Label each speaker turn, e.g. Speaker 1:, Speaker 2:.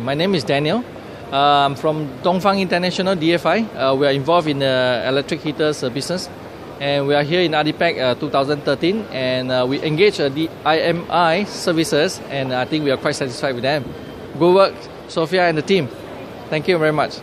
Speaker 1: My name is Daniel. Uh, I'm from Dongfang International DFI. Uh, we are involved in the electric heaters uh, business, and we are here in ADIPEC uh, 2013, and uh, we engage uh, the IMI services, and I think we are quite satisfied with them. Good work, Sophia and the team. Thank you very much.